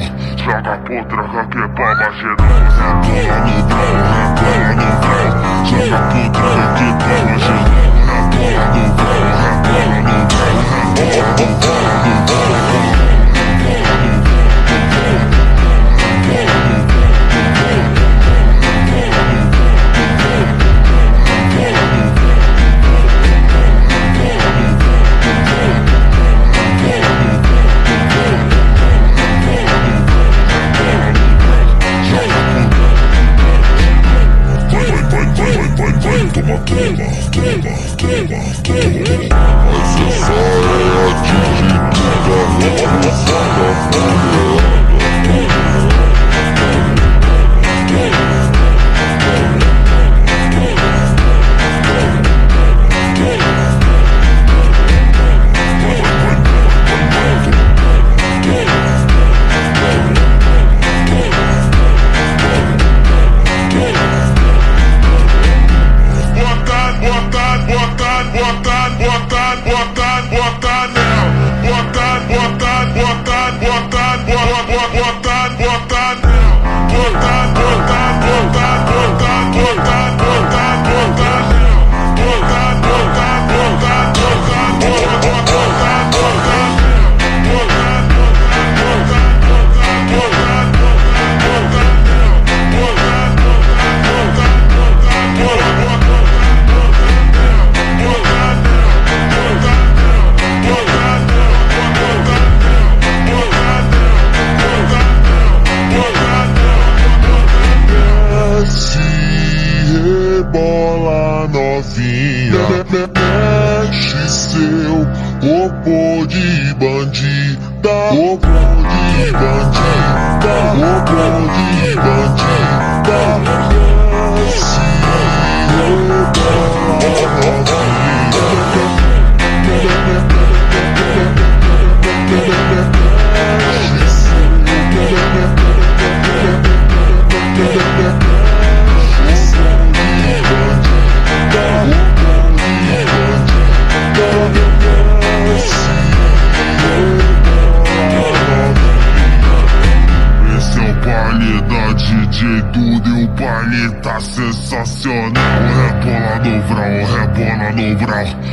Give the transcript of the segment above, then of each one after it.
não Joga potraca que baba geral Cola no grau, cola no grau Joga potraca que novinha Mexe seu corpo de bandida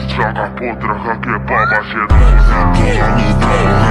Joga podra, ranque, baba, gerusa. Quem é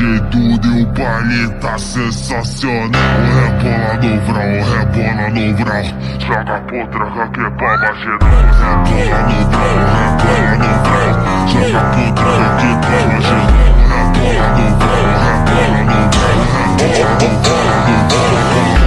magnitude, o baile tá sensacional Rebola no vral, rebola no vral Joga potraca que é baba geral Rebola no vral, rebola no vral Joga potraca que é baba geral Rebola no vral, rebola no vral Rebola no rebola no vral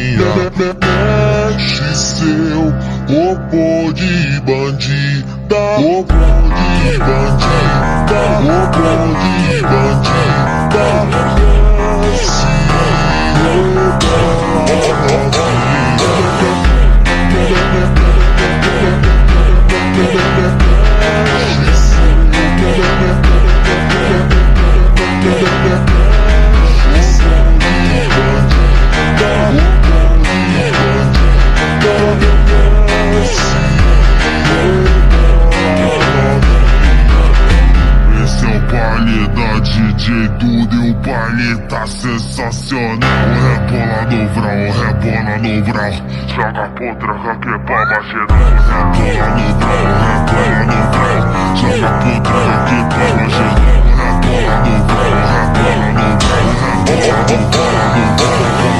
Mexe seu corpo de bandida Corpo de bandida Corpo de bandida Desce, levanta, levanta O Rebola no vral, rebola no vral Joga putra, que pra baixar Rebola no vral, rebola no vral Joga putra, que pra baixar Rebola no vral, rebola no vral Rebola no vral, rebola no vral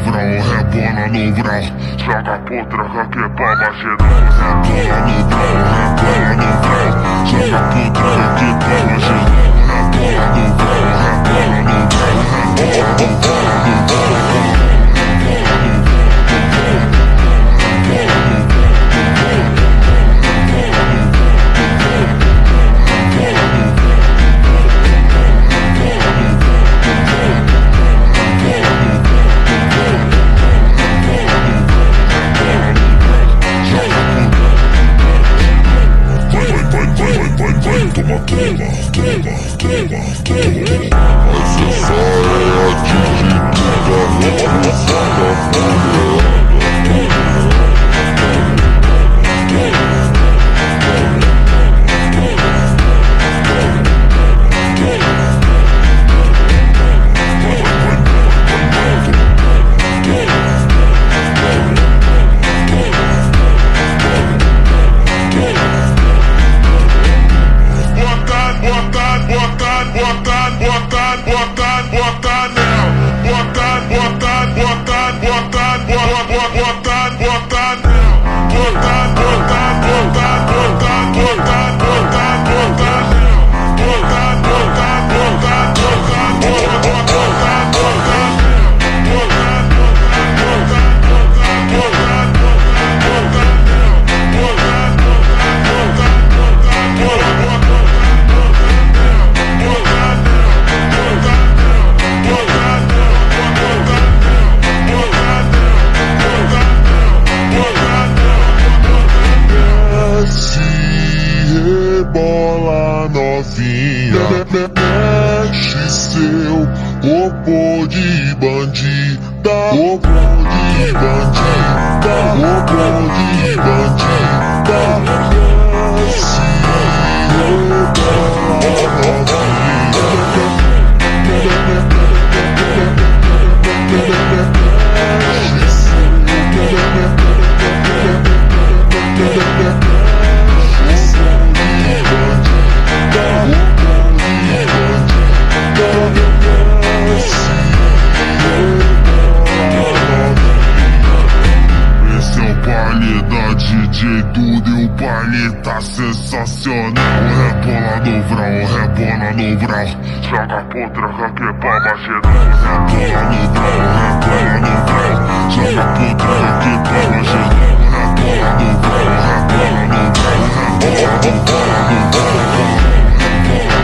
overall, head bola nubra Joga putra, que baba geral Head bola nubra, head bola nubra Joga putra, que baba geral Head bola nubra, head bola Tá louca, tá louca, tá louca ubrał Szlaga potrach, jakie baba się rusza Kto nam ubrał, kto nam ubrał Szlaga potrach, jakie baba się rusza Kto nam ubrał, kto nam ubrał Kto nam ubrał, kto nam ubrał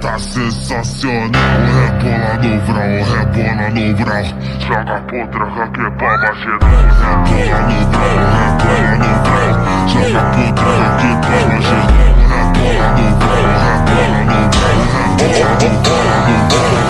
tá sensacional Rebola no vral, rebola no vral Joga putraca que é pra baixar Rebola no vral, rebola no vral Joga putraca que é pra baixar Rebola no vral, rebola no vral Rebola no vral, no vral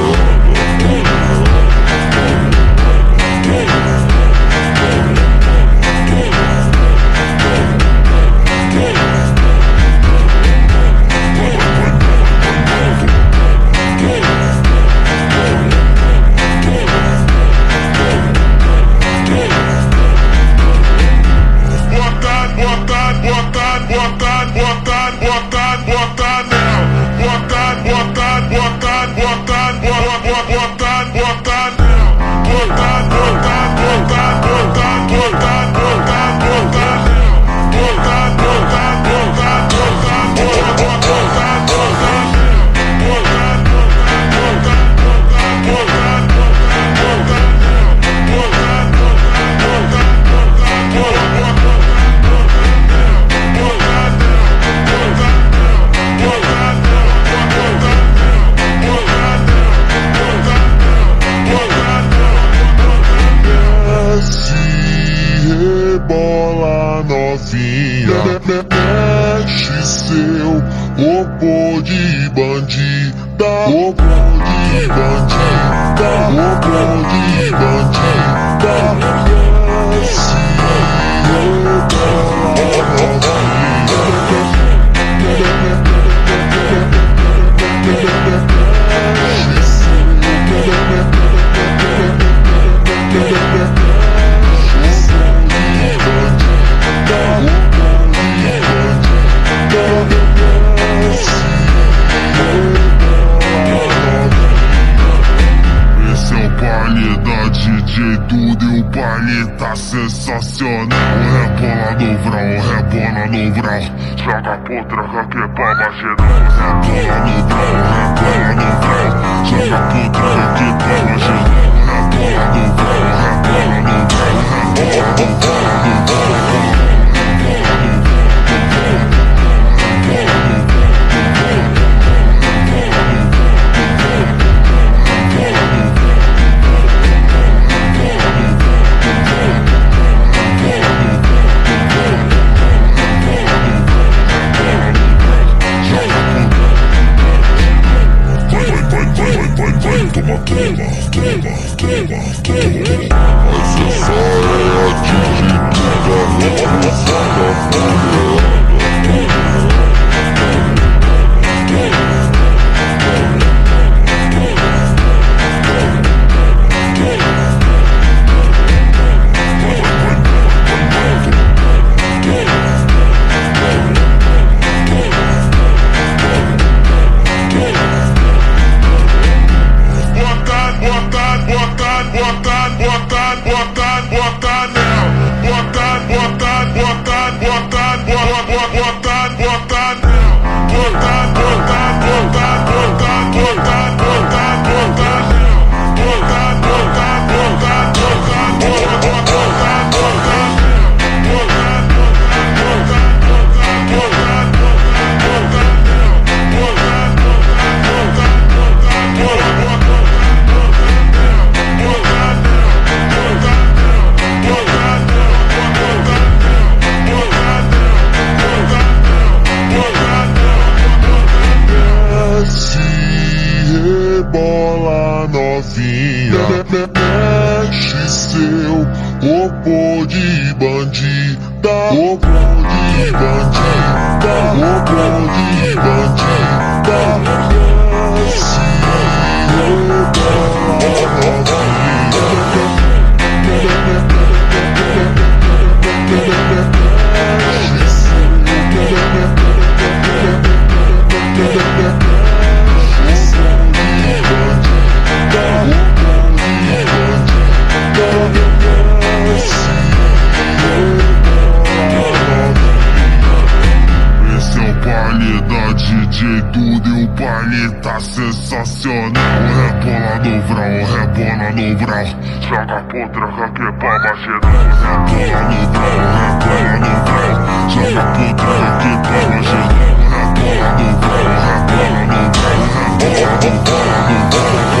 jeito de o baile tá sensacional Rebola no vral, rebola no vral Joga putraca que é pra baixar Rebola no vral, é rebola no vral Joga putraca que pra baixar Rebola no vral, rebola no vral Rebola no vral, rebola no vral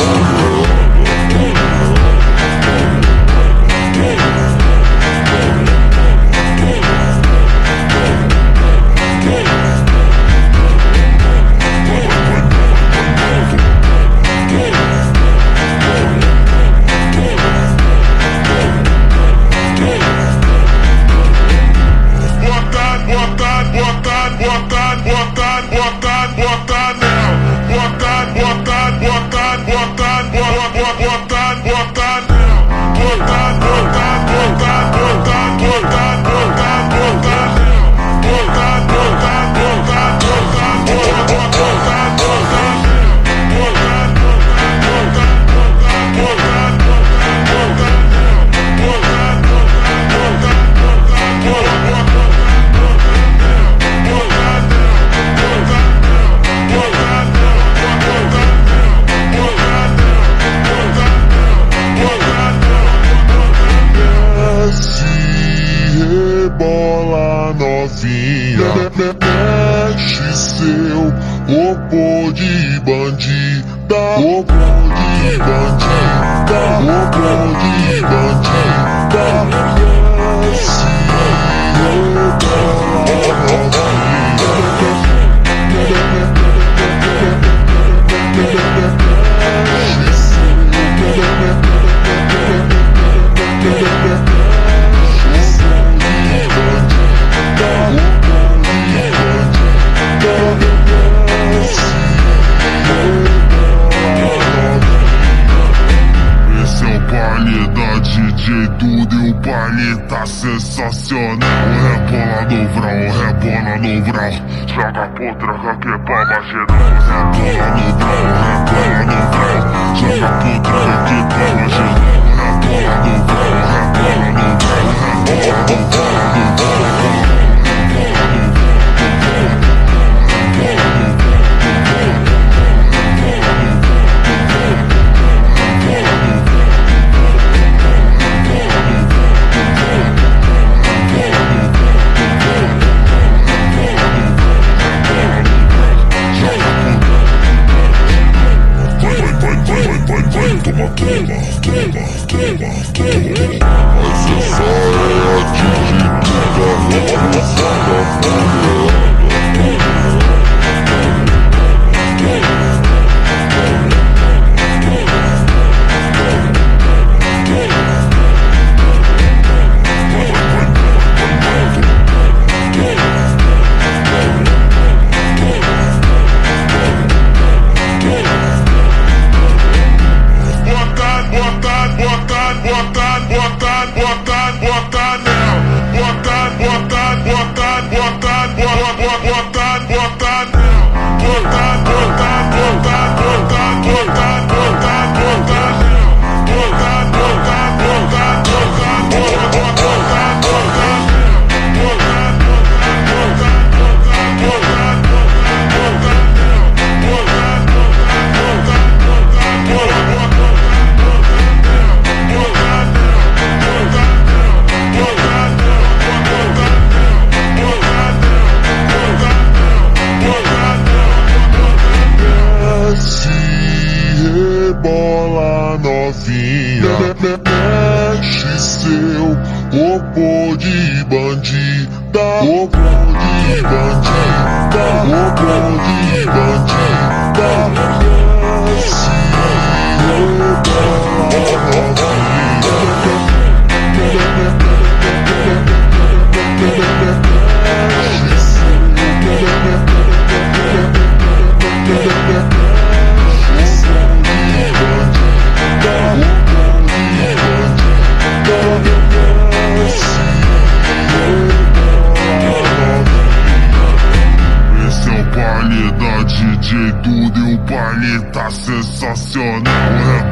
toma, toma, toma, toma, toma. Mas essa é a atitude da revolução da mulher.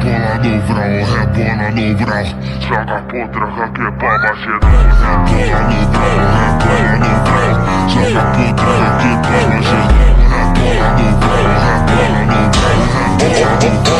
pola dobra, é bona dobra Joga potraca que pra baixo do Pola dobra, é pola dobra Joga potraca que pra baixo do Pola dobra, é pola dobra Pola dobra